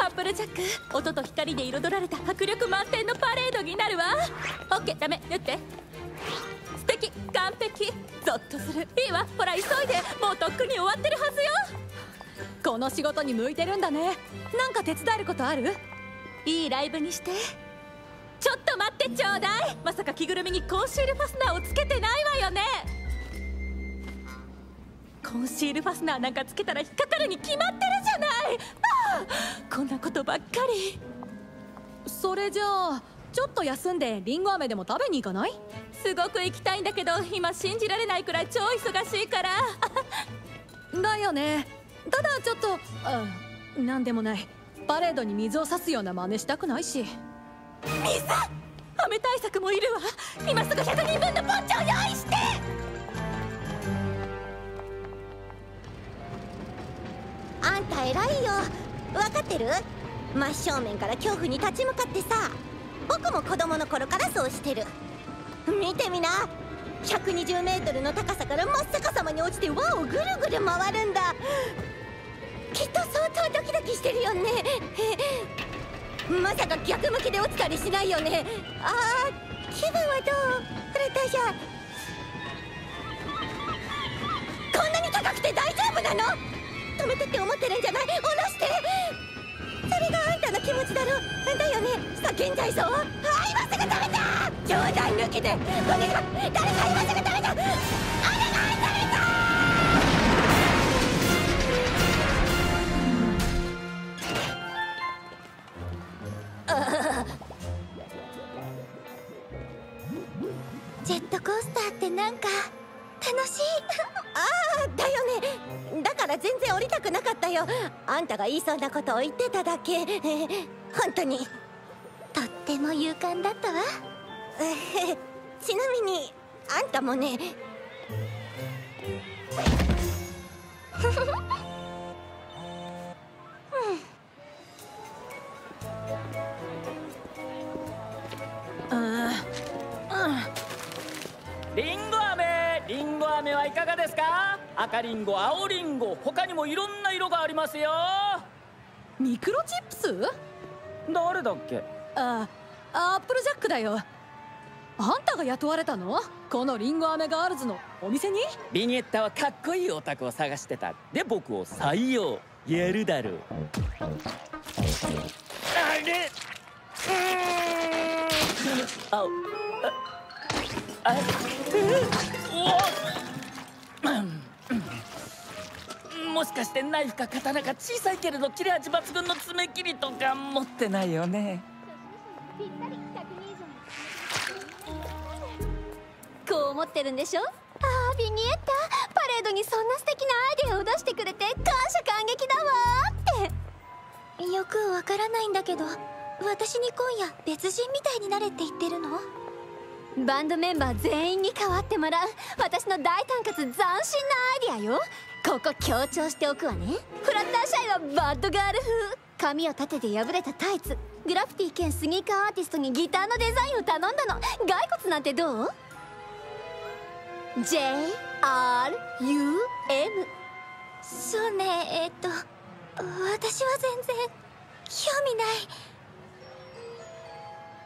アップルジャック音と光で彩られた迫力満点のパレードになるわ。オッケーダメ縫って。素敵完璧。ゾッとする。いいわほら急いで。もうとっくに終わってるはずよ。この仕事に向いてるんだね。なんか手伝えることある？いいライブにして。ちょっと待ってちょうだい。まさか着ぐるみにコンシールファスナーをつけてないわよね。コンシールファスナーなんかつけたら引っかかるに決まってるじゃないこんなことばっかり。それじゃあちょっと休んでリンゴ飴でも食べに行かない？すごく行きたいんだけど今信じられないくらい超忙しいから。だよね。ただちょっとあなんでもない。パレードに水を差すような真似したくないし。水？雨対策もいるわ。今すぐ100人分のポンチョを用意して！あんた偉いよ。分かってる？真正面から恐怖に立ち向かってさ。僕も子供の頃からそうしてる。見てみな。120m の高さから真っ逆さまに落ちて輪をぐるぐる回るんだ。きっと相当ドキドキしてるよね。まさか逆向きで落ちたりしないよね。あー気分はどう？フラターシャこんなに高くて大丈夫なの？止めてって思ってるんじゃない？下ろんたの気持ちだろだよね叫んじゃいそうはい今すぐ食べた冗談抜きでお願い誰か今すぐ食べたお願い食べたジェットコースターってなんか楽しい。ああだよねから全然降りたくなかったよ。あんたが言いそうなことを言ってただけ。本当に。とっても勇敢だったわ。ちなみにあんたもね。リンゴ飴リンゴ飴はいかがですか？赤リンゴ青リンゴ他にもいろんな色がありますよ。ミクロチップス？誰だっけ？あアップルジャックだよ。あんたが雇われたの？このリンゴ飴ガールズの。お店に？ビニエッタはかっこいいオタクを探してた。で僕を採用。やるだろう。あれ？うあああおもしかしてナイフか刀か小さいけれど切れ味抜群の爪切りとか持ってないよね。こう思ってるんでしょ？ああビニエッタ。パレードにそんな素敵なアイデアを出してくれて感謝感激だわって。よくわからないんだけど私に今夜別人みたいになれって言ってるの？バンドメンバー全員に代わってもらう私の大胆かつ斬新なアイディアよ。ここ強調しておくわね。フラッターシャイはバッドガール風。髪を立てて破れたタイツ。グラフィティ兼スニーカーアーティストにギターのデザインを頼んだの。骸骨なんてどう ?JRUM そうねえっと私は全然興味ない。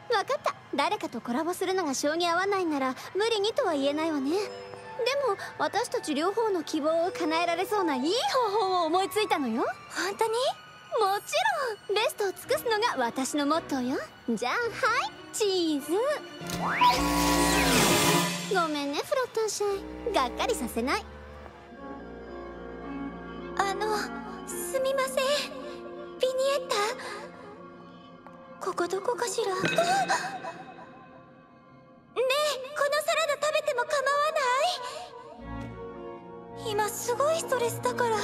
分かった。誰かとコラボするのが性に合わないなら無理にとは言えないわね。でも私たち両方の希望を叶えられそうないい方法を思いついたのよ。本当に？もちろん。ベストを尽くすのが私のモットーよ。じゃあはいチーズ。ごめんねフロッタンシャイ。がっかりさせない。あのすみません。ビニエッタ？ここどこかしら？ねえこのサラダ食べても構わない？今すごいストレスだから。